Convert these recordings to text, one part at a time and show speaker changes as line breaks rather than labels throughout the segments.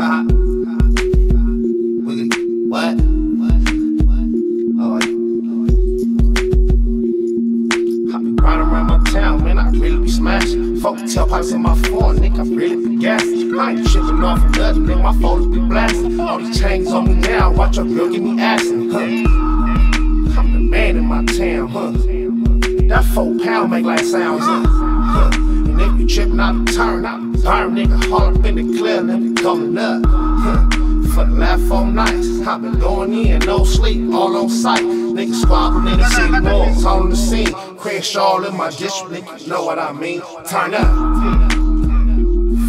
Ha. What? Oh, I be riding around my town, man. I really be smashing. Fuck tailpipes in my phone, nigga. I really be gassing. I ain't tripping off of nothing, nigga. My phone be blasting. All these chains on me now. Watch your girl get me assing, huh? I'm the man in my town, huh? That four pound make like sounds, huh? huh? And if you trippin' out the turn, I burn, nigga. All up in the clear, let me going up? For the last four nights, i been going in, no sleep, all on sight. Niggas squabbling in the city walls, all on the scene. Crash all in my district, you know what I mean? Turn up.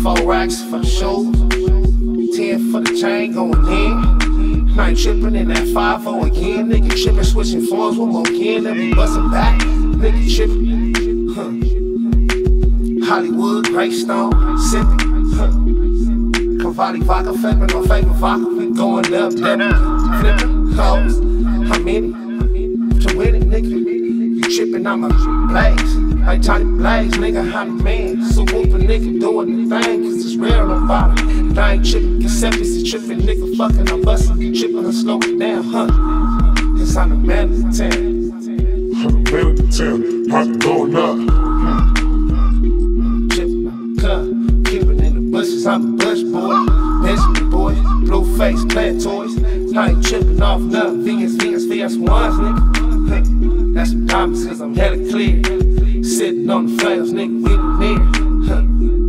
Four racks for the shoes, ten for the chain going in. Ain't tripping in that 5 again, nigga tripping, switching forms one more again, let me bustin' back, nigga tripping. Huh. Hollywood, Greystone, sippin'. Huh. Cavalli vodka, flipping my favorite vodka. We going up, dipping, flipping, hoes. How many? To win it, nigga. You tripping, I'm a blaze. Like Tiny Blaze, nigga, how the man. So whoop a nigga doing the thing, cause it's real on body. And I ain't tripping, conceptions is tripping, nigga, fucking, I'm busting, tripping, I'm slowing down, huh? It's on the man of the town.
I'm the man of the town, pocket going up.
Boy. Benjamin boy, blue face, playing toys. I ain't tripping off nothing, Venus, Venus, Venus ones, nigga. That's some diamonds, cause I'm hella clear. Sitting on the flames, nigga, we near.